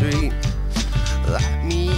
street. Like me